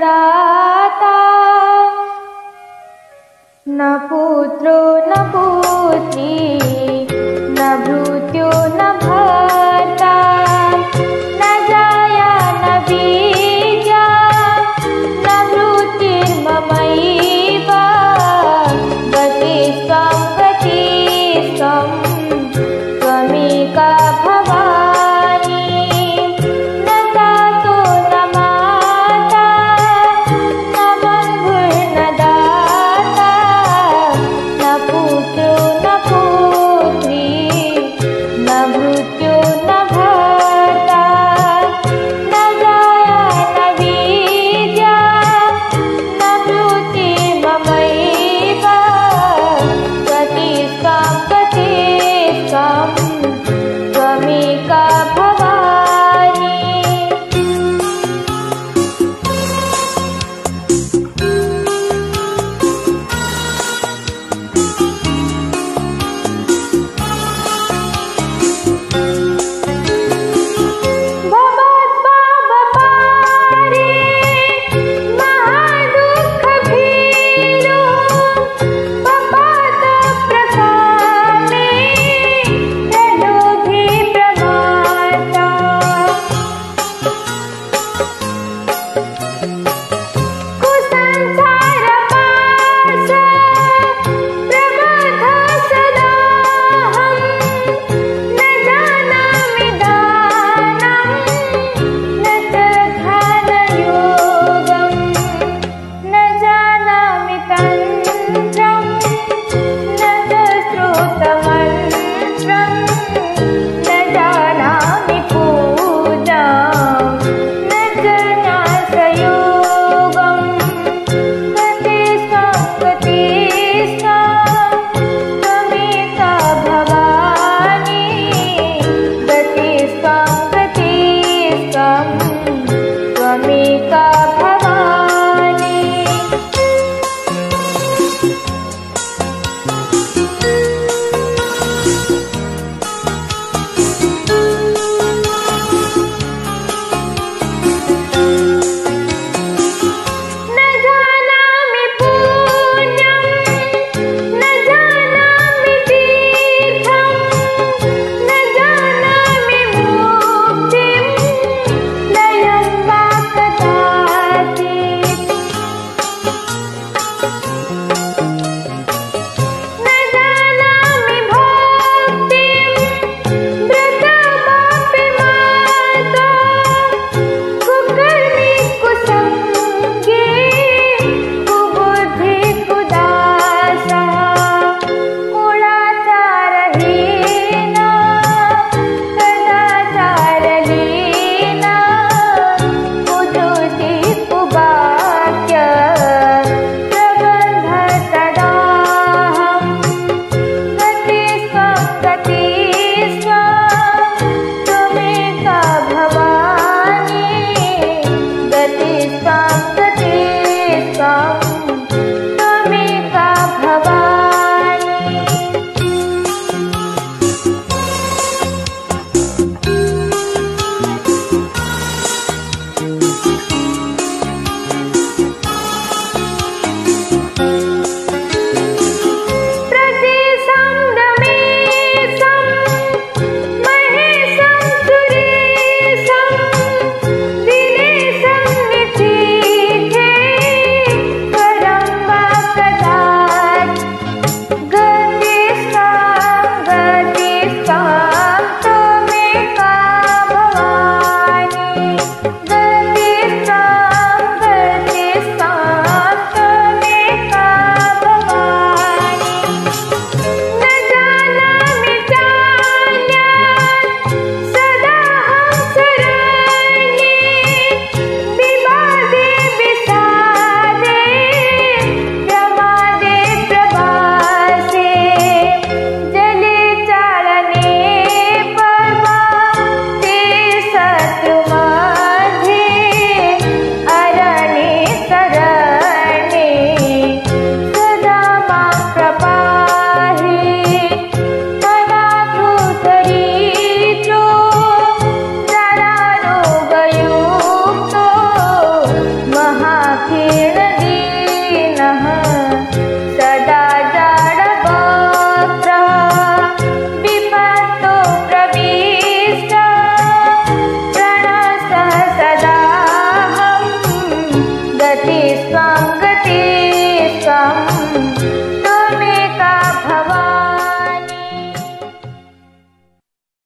दाता न पुत्रो न पुत्री।